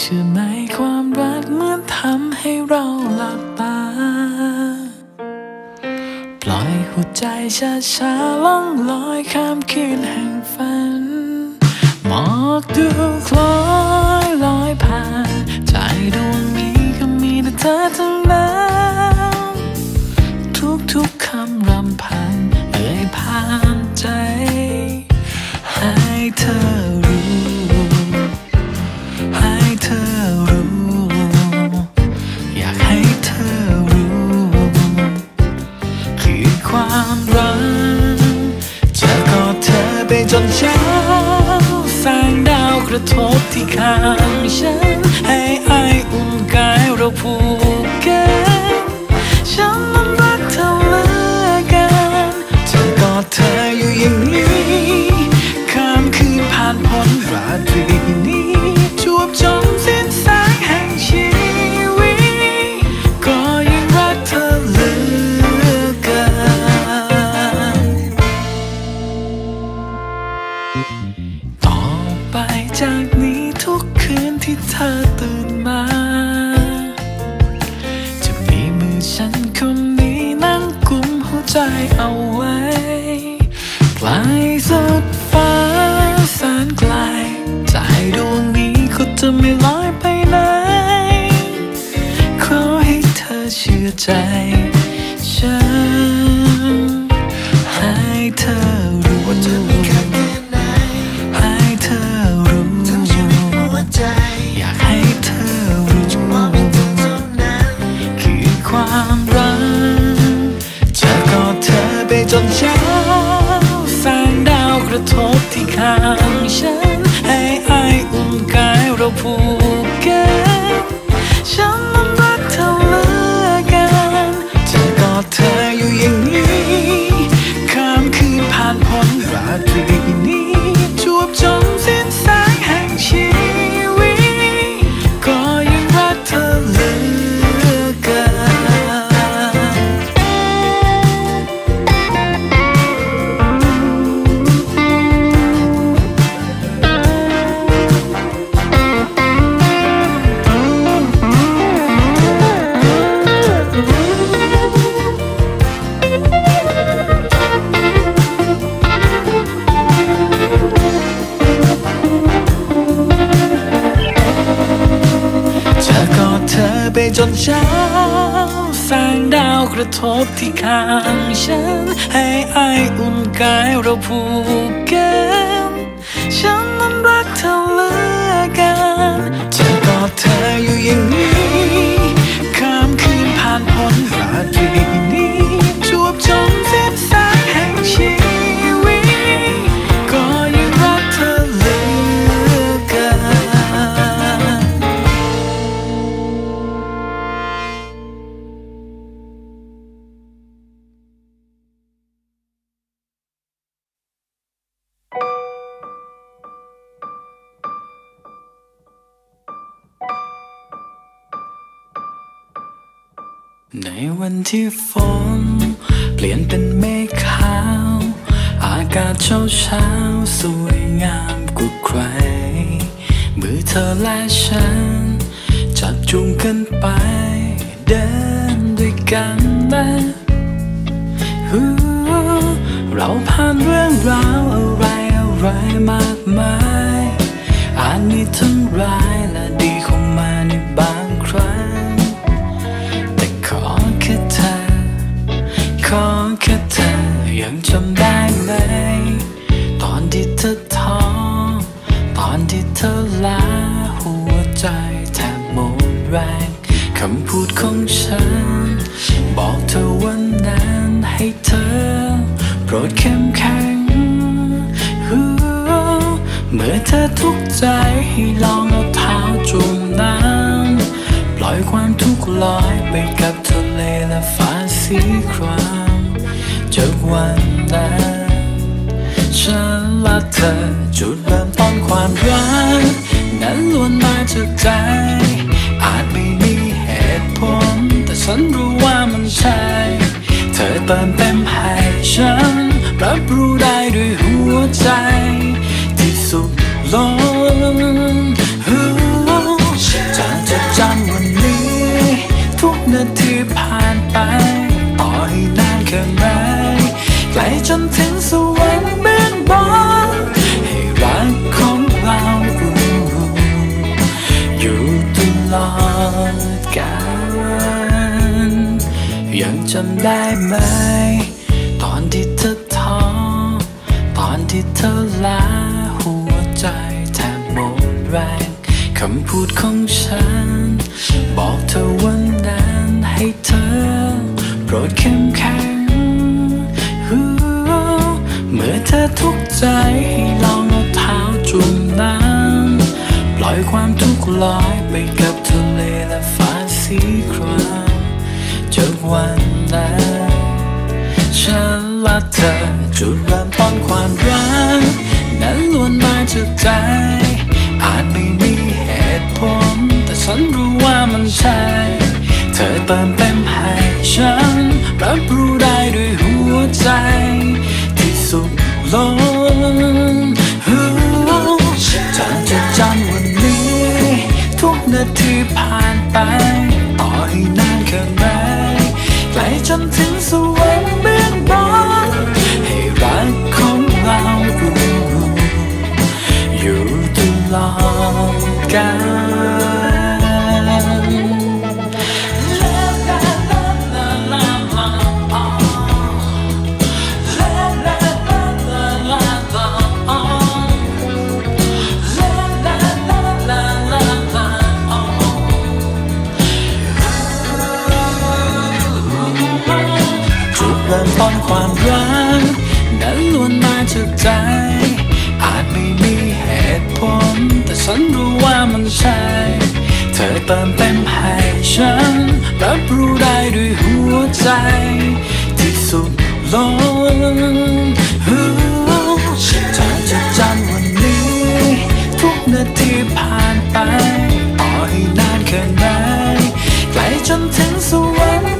เชื่อไหมความรักเหมือนทำให้เราหลับตา ปล่อยหัวใจช้าช้าๆล่องลอยข้ามคืนแห่งฝัน หมอกดูคล้อยลอยผ่าน ใจดวงนี้ก็มีแต่เธอทั้งนั้น ทุกๆคำรำพัน ระทบที่ข้างฉัน ให้ไออุ่นกายเราผูกกันฉันมันรักเธอเหลือกันเธอกอดเธออยู่อย่างนี้ข้ามคืนผ่านพ้นราตรี กายเราผูกกันฉัน ที่ฝน เปลี่ยนเป็นเมฆขาว อากาศเช้าเช้าสวยงามกว่าใคร มือเธอและฉัน จับจูงกันไป เดินด้วยกันนะเราผ่านเรื่องราว รดเข้มแข็ง เมื่อเธอทุกข์ใจให้ลองเอาเท้าจุ่มน้ำ ปล่อยความทุกข์ลอยไปกับทะเลและฟ้าสีครามจากวันนั้นฉันและเธอจุดเริ่มต้นความรักนั้นล้วนมาจากใจ อาจไม่มีเหตุผล แต่ฉันรู้ว่ามันใช่ เธอเติมเต็มให้ฉัน รับรู้ได้ด้วยหัวใจที่สุดล้นจะจดจำวันนี้ ทุกนาทีผ่านไปอ่อยนานแค่ไหนไกลจนถึงสวรรค์เบื้องบนให้รักของเราอยู่ตลอดกาลยังจำได้ไหม ลาหัวใจแทบหมดแรงคำพูดของฉัน บอกเธอวันนั้นให้เธอ โปรดเข้มแข็งเมื่อเธอทุกใจให้ลองเอาเท้าจุ่มน้ำปล่อยความทุกข์ลอยไปกับทะเลและฟ้าสีครามจากวันนั้น ฉันและเธอจุดเริ่มต้นความรักนั้นล้วนมาจากใจ อาจไม่มีเหตุผล แต่ฉันรู้ว่ามันใช่ เธอเติมเต็มให้ฉัน รับรู้ได้ด้วยหัวใจ ที่สุขลงจะจะจำวันนี้ ทุกนาทีผ่านไป ฉันรับรู้ได้ด้วยหัวใจที่สุดลงจะจะจำวันนี้ ทุกนาทีผ่านไปอ่อยนานแค่ไหนไกลจนถึงสวรรค์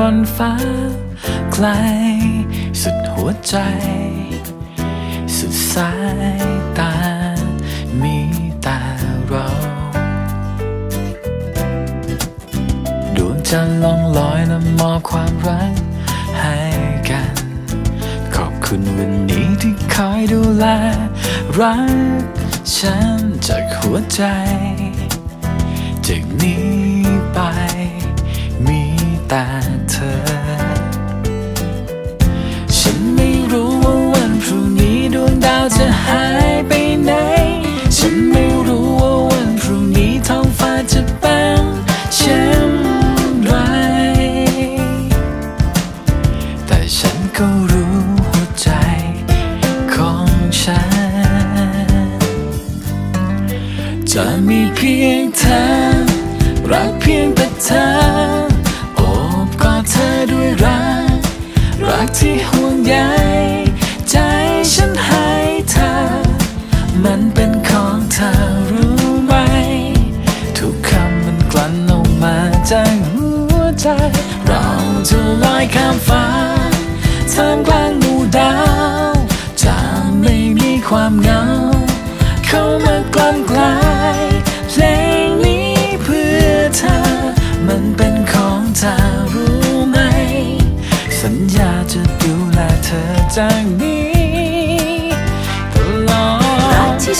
บนฟ้า ไกล สุดหัวใจ สุดสายตา มีแต่เราดวงจันทร์ล่องลอยและมอบความรักให้กัน ขอบคุณวันนี้ที่คอยดูแล รักฉันจากหัวใจ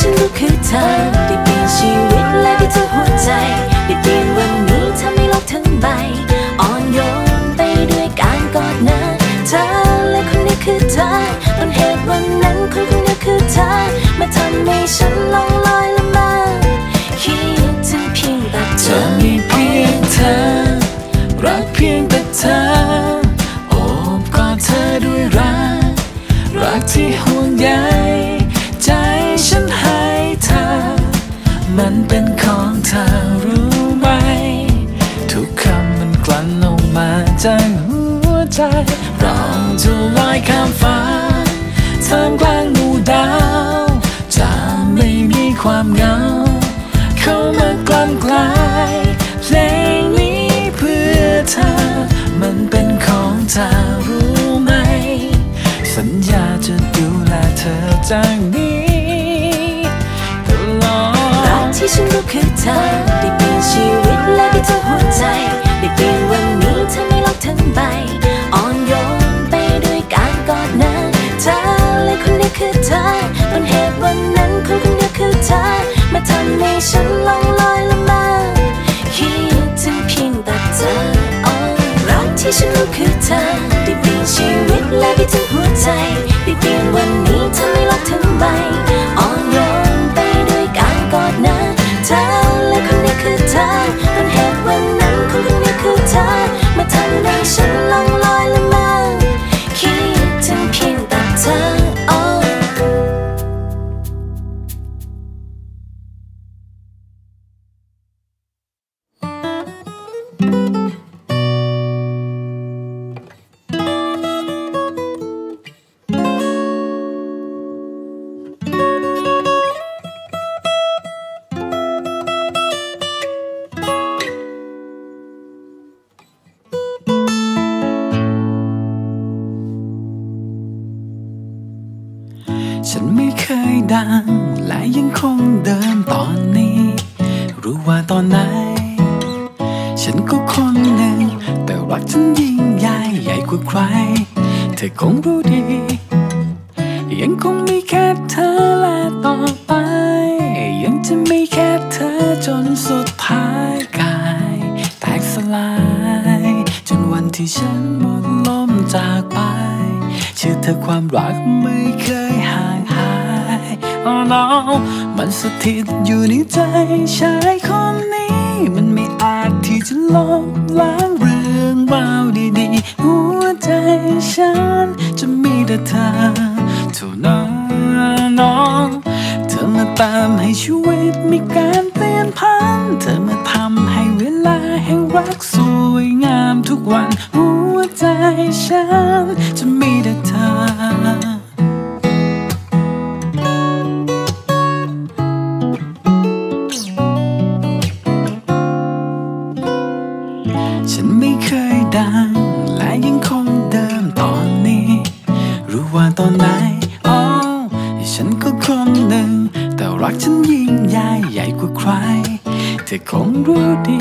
ฉันรู้คือเธอ ได้เปลี่ยนชีวิตและได้ทั้งหัวใจ ได้เปลี่ยนวันนี้ทำให้โลกทั้งใบ อ่อนโยนไปด้วยการกอดนะเธอและคนนี้คือเธอต้นเหตุวันนั้นคนคนนี้คือเธอ มาทำให้ฉันลองลอย ธอได้เปลี่ยนชีวิตและได้เธอหัวใจ ได้เปลี่ยนวันนี้เธอไม่ลอกทั้งใบ อ่อนโยนไปด้วยการกอดนางเธอและคนนี้คือเธอต้นเหตุวันนั้นคนคนนี้คือเธอ มาทำให้ฉันลองลอยละมาคิดถึงเพียงแต่เธอรักที่ฉันรู้คือเธอ ได้เปลี่ยนชีวิตและได้เธอหัวใจ tanto. ฉันไม่เคยดัง และยังคงเดิมตอนนี้ รู้ว่าตอนไหนอ๋อฉันก็คนหนึ่ง แต่รักฉันยิ่งใหญ่ใหญ่กว่าใคร เธอคงรู้ดี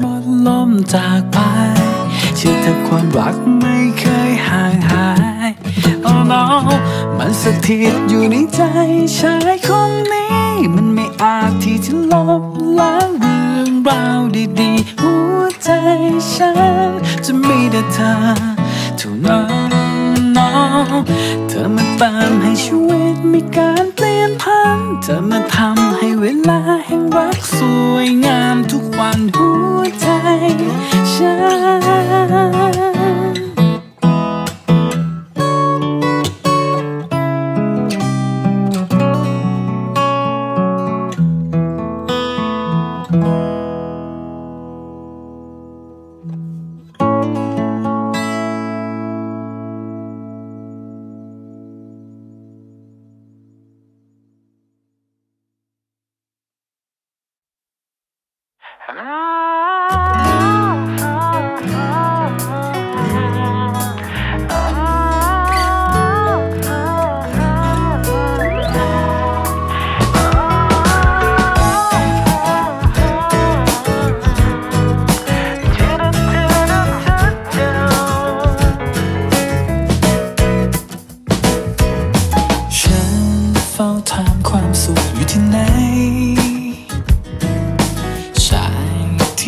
หมดลมจากไปเชื่อเธอความรักไม่เคยห่างหาย Oh no มันสถิตอยู่ในใจชายคนนี้ มันไม่อาจที่จะลบล้างเรื่องราวดีๆ หัวใจฉันจะมีแต่เธอเท่านั้นเธอมาเติมให้ชีวิตมีการ ลี่ยนพันจะมาทำให้เวลาแห่งรักสวยงามทุกวันหัวใจฉัน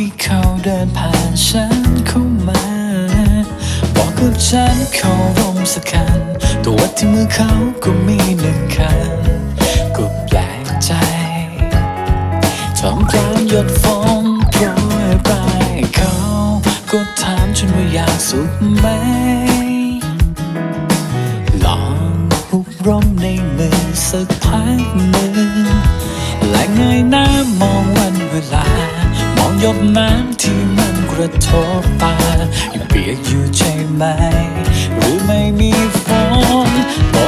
ที่เขาเดินผ่านฉันเข้ามา บอกกับฉันเขาร่มสักคันตัววัดที่มือเขาก็มีหนึ่งคันก็แปลกใจทอำกลางหยดฟองโปรยปลายเขาก็ถามฉันว่าอยากสุขไหม ลองหุบร่มในมือสักพักหนึ่งและเงยหน้ามอง บน้ำที่มันกระทบตายังเปียกอยู่ใช่ไหม รู้ไม่มีฝน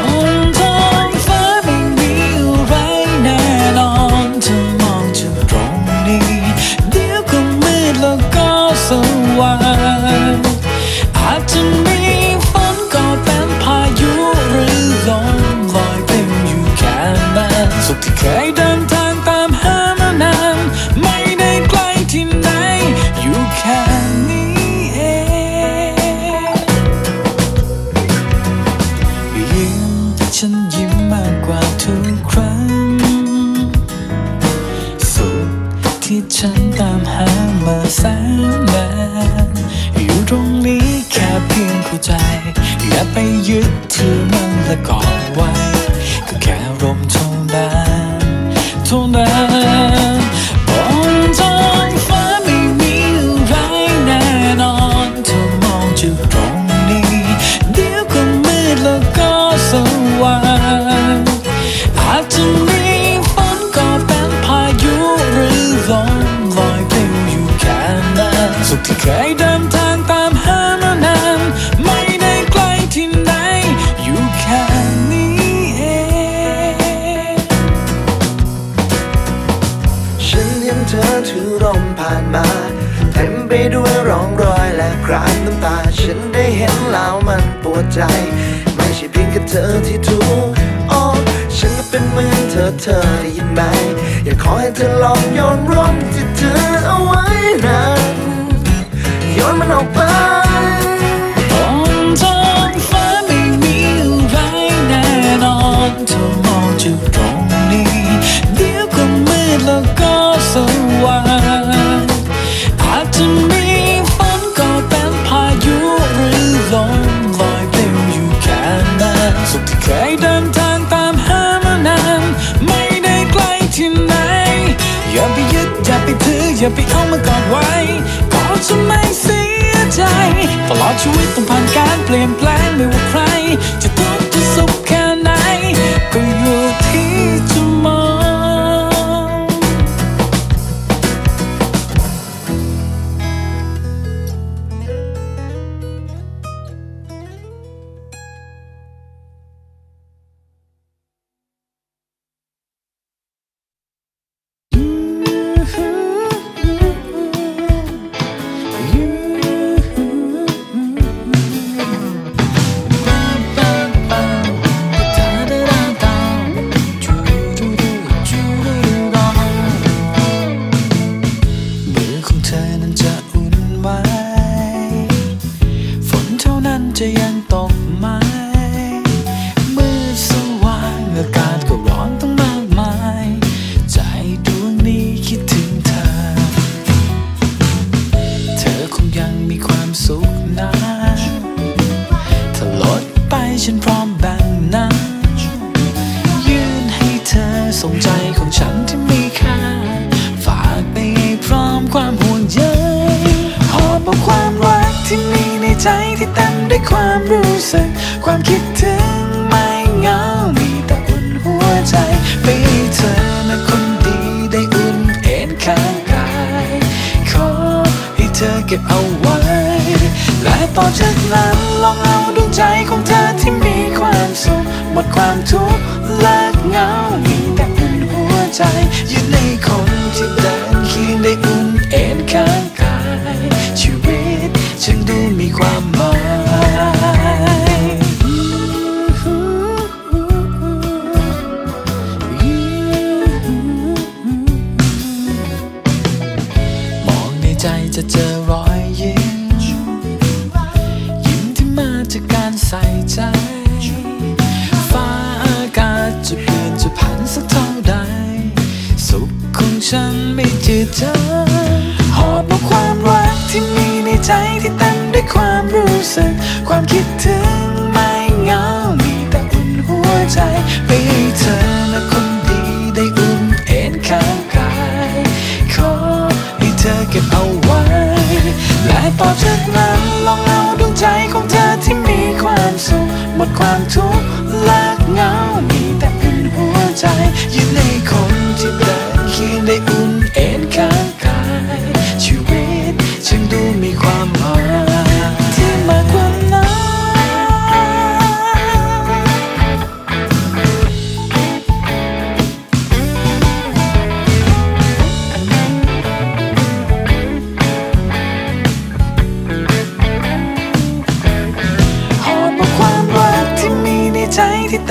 ความทุกข์และเหงามีแต่อุ่นหัวใจ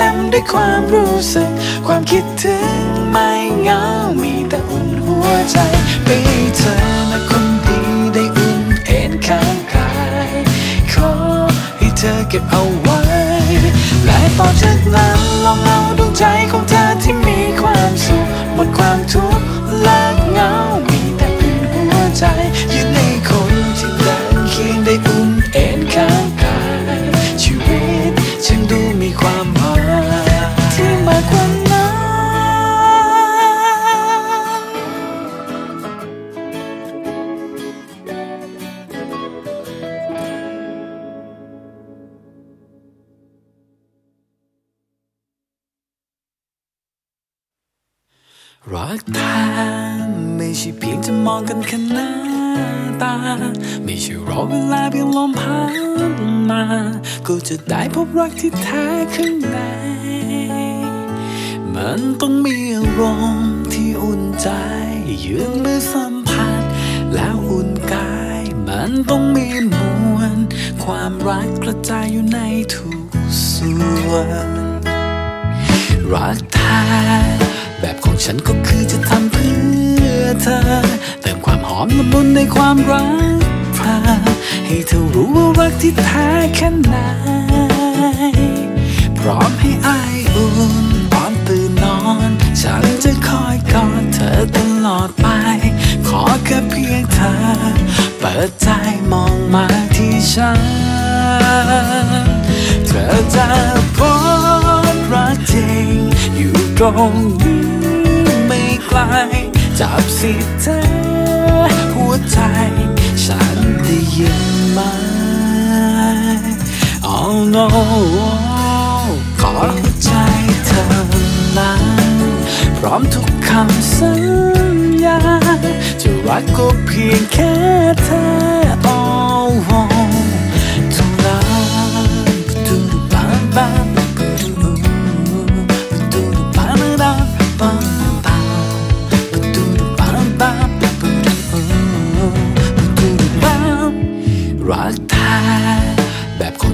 เต็มด้วยความรู้สึก ความคิดถึงไม่เหงามีแต่อุ่นหัวใจไปให้เธอนะคนดีได้อุ่นเอ็นข้างกายขอให้เธอเก็บเอาไว้ และต่อจากนั้นลองเอาดวงใจของเธอที่มีความสุขหมดความทุกข์ มองกันแค่หน้าตา ไม่ใช่รอเวลาเพียงลมพัดมาก็จะได้พบรักที่แท้ข้างใน มันต้องมีอารมณ์ที่อุ่นใจ ยืนมือสัมผัส แล้วอุ่นกาย มันต้องมีมวล ความรักกระจายอยู่ในทุกส่วนรักแท้แบบของฉันก็คือจะทำเพื่อ เธอ เติมความหอมละมุนในความรักเธอ ให้เธอรู้ว่ารักที่แท้แค่ไหน พร้อมให้อายอุ่นตอนตื่นนอน ฉันจะคอยกอดเธอตลอดไป ขอแค่เพียงเธอ เปิดใจมองมาที่ฉัน เธอจะพบรักจริงอยู่ตรงนี้ จับสิเธอหัวใจ ฉันได้ยินไหม Oh no ขอหัวใจเธอนั้นพร้อมทุกคำสัญญาจะรักก็เพียงแค่เธอ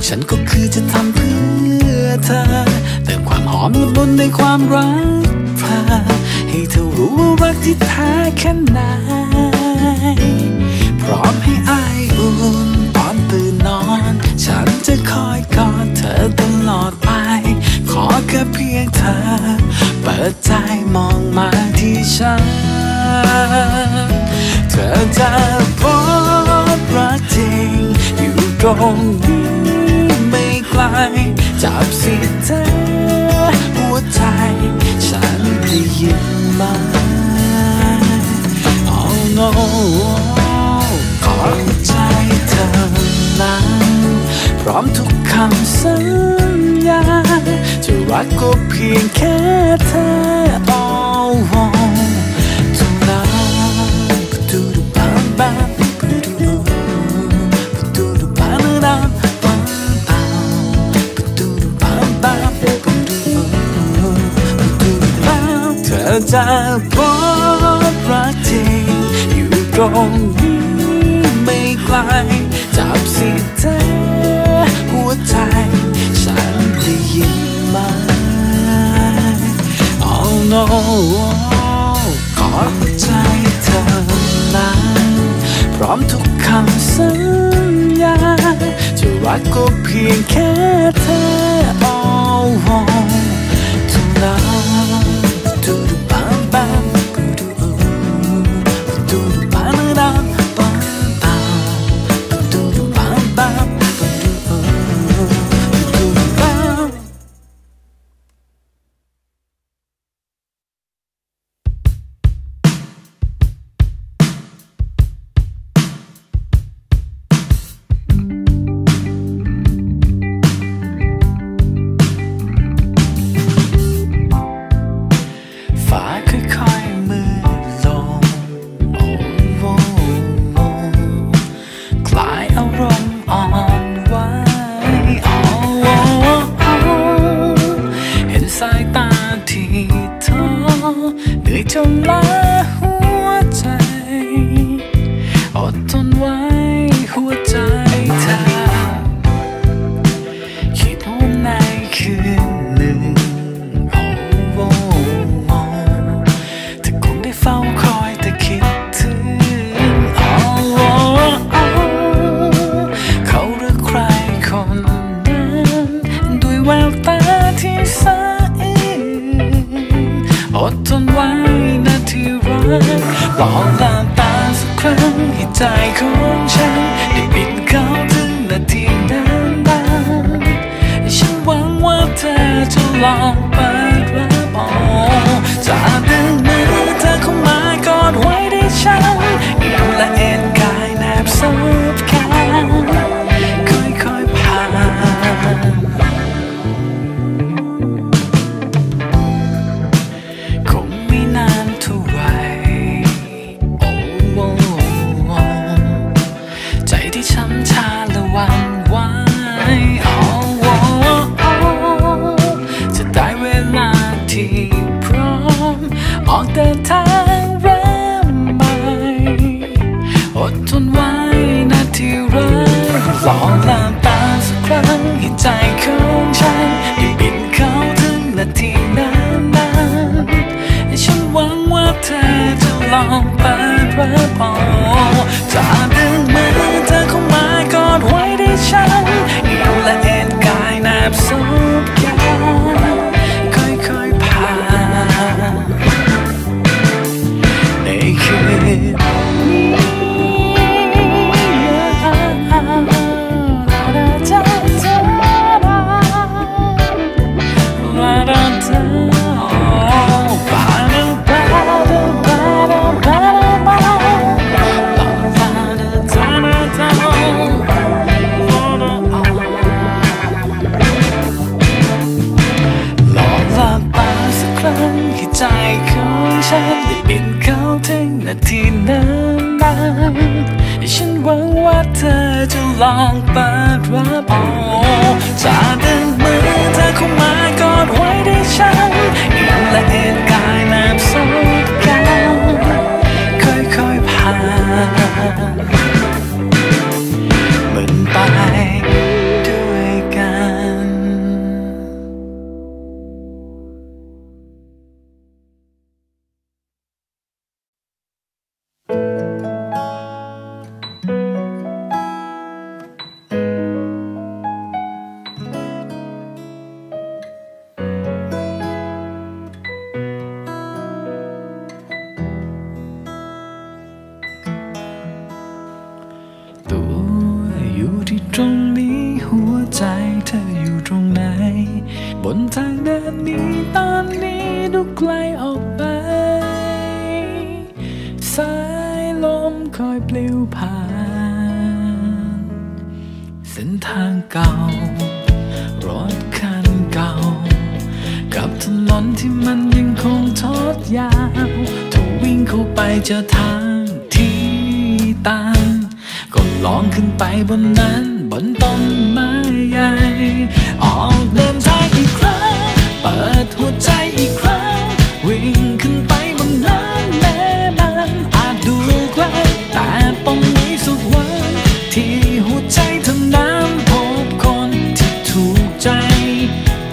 ฉันก็คือจะทำเพื่อเธอ เติมความหอมละมุนในความรักเธอให้เธอรู้ว่ารักที่แท้แค่ไหน พร้อมให้อายอุ่นตอนตื่นนอน ฉันจะคอยกอดเธอตลอดไป ขอแค่เพียงเธอ เปิดใจมองมาที่ฉัน เธอจะพบรักจริงอยู่ตรงนี้ จับสิเธอหัวใจ ฉันได้ยินไหม Oh no ขอหัวใจเธอนั้นพร้อมทุกคำสัญญาจะรักก็เพียงแค่เธอ จะพบรักจริงอยู่ตรงนี้ไม่ไกลจับสิเธอหัวใจ ฉันได้ยินไหม Oh no ขอหัวใจเธอนั้นพร้อมทุกคำสัญญาจะรักก็เพียงแค่เธอ Oh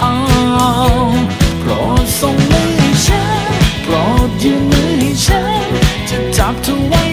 เอาโปรดส่งมือให้ฉันโปรดยืนมือให้ฉันจะจับเธอไว้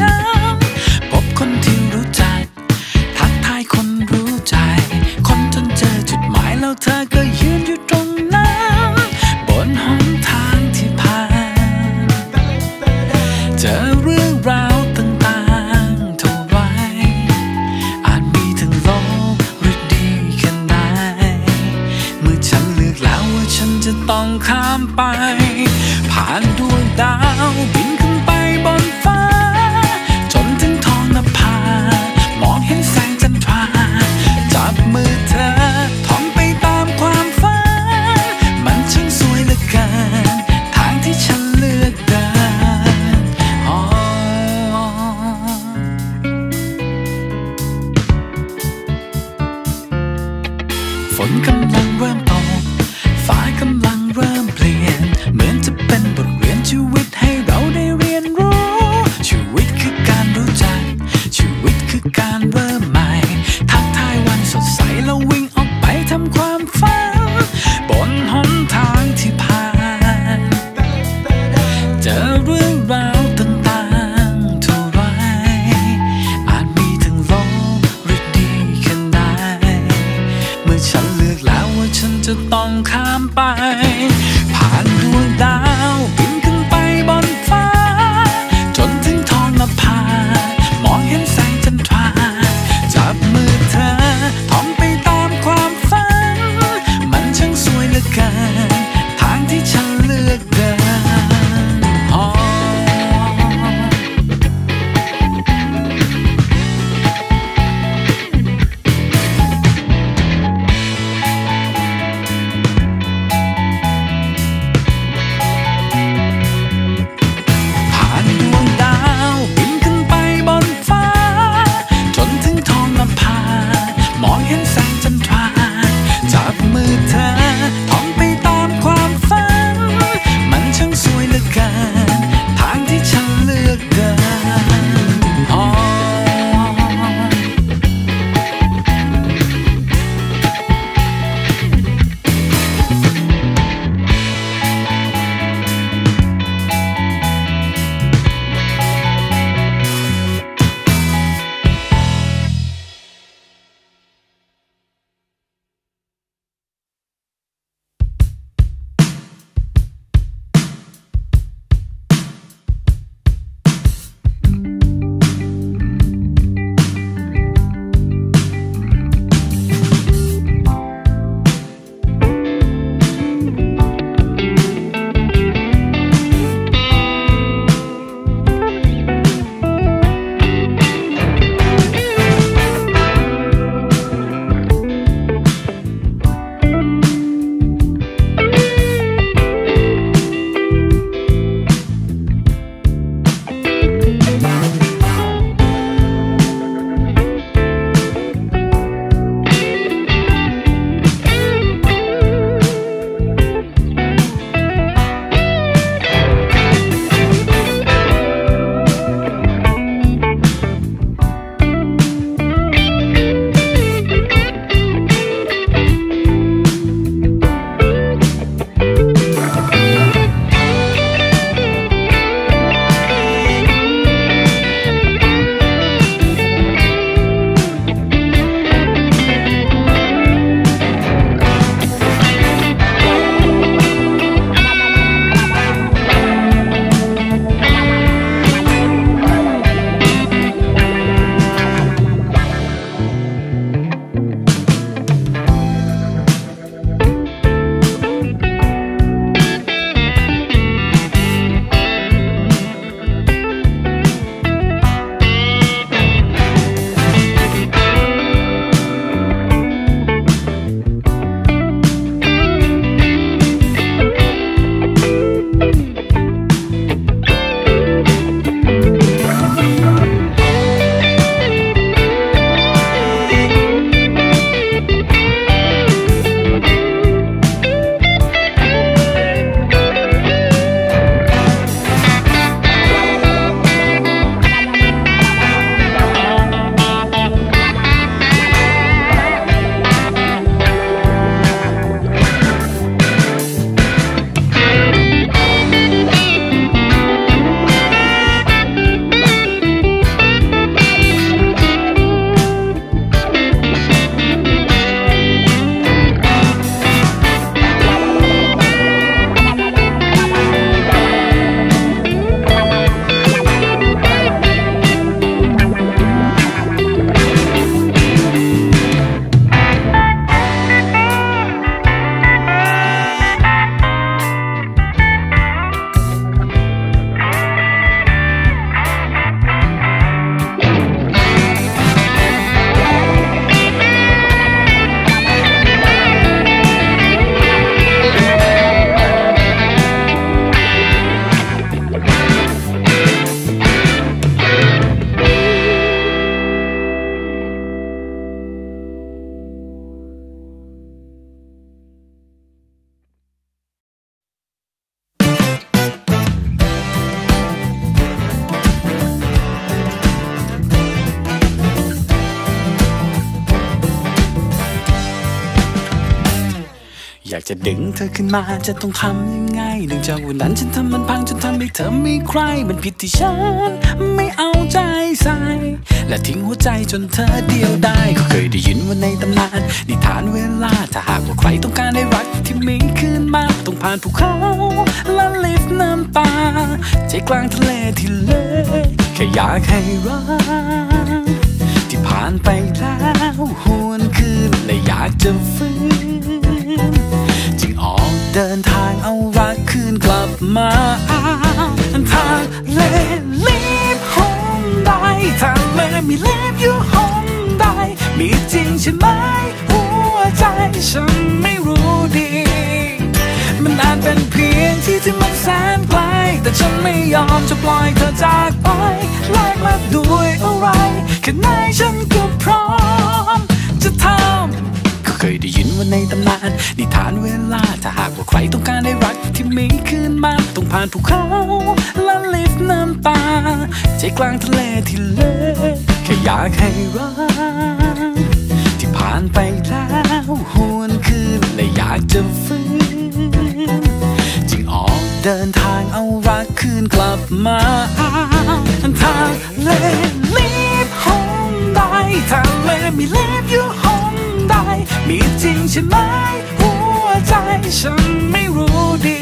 อ ข้ามไป ผ่านดวงดาวากจะดึงเธอขึ้นมาจะต้องทำยังไงเนื่งจากวันนั้นฉันทำมันพังจนทำให้เธอไม่ใคร มันผิดที่ฉันไม่เอาใจใส่ และทิ้งหัวใจจนเธอเดียวได้ก็เคยได้ยินว่าในตำนานนิทานเวลาถ้าหากว่าใครต้องการได้รักที่มีคืนมาต้องผ่านภูเขาและลิฟน้ำตาใจกลางทะเลที่เล็กแค่อยากให้รักที่ผ่านไปแล้วหวนคืนและอยากจะฟื้น จึงออกเดินทางเอารักคืนกลับมาทางเลลีบหองได้ทางเลมีลีบอยู่หองได้มีจริงใช่ไหมหัวใจฉันไม่รู้ดี มันอาจเป็นเพียงที่ที่มันแสนไกลแต่ฉันไม่ยอมจะปล่อยเธอจากไปแลกมาด้วยอะไรแค่ไหนฉันก็พร้อมจะทำ เคยได้ยินว่าในตำนาน นิทานเวลา ถ้าหากว่าใครต้องการได้รักที่มีคืนมา ต้องผ่านภูเขาและลิฟน้ำตา ใจกลางทะเลที่เล็กแค่อยากให้รัก ที่ผ่านไปแล้วหวนคืนและอยากจะฟื้นจึงออกเดินทางเอารักคืนกลับมาทางเลลีบห้องได้ทางเลมีลีบอยู่ห้องได้ มีจริงใช่ไหมหัวใจฉันไม่รู้ดี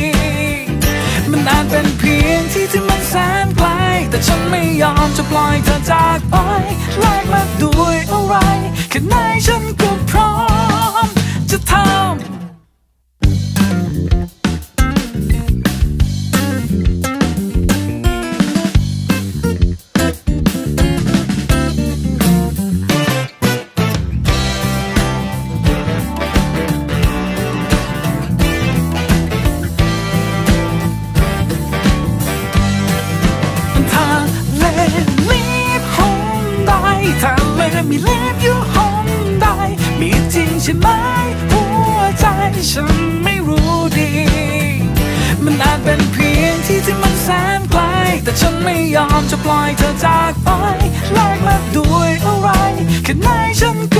มันอาจเป็นเพียงที่ที่มันแสนไกล แต่ฉันไม่ยอมจะปล่อยเธอจากไปแลกมาด้วยอะไรแค่ไหนฉันก็พร้อมจะทำ ยอมจะปล่อยเธอจากไปแลกมาด้วยอะไรแค่ไหนฉันก็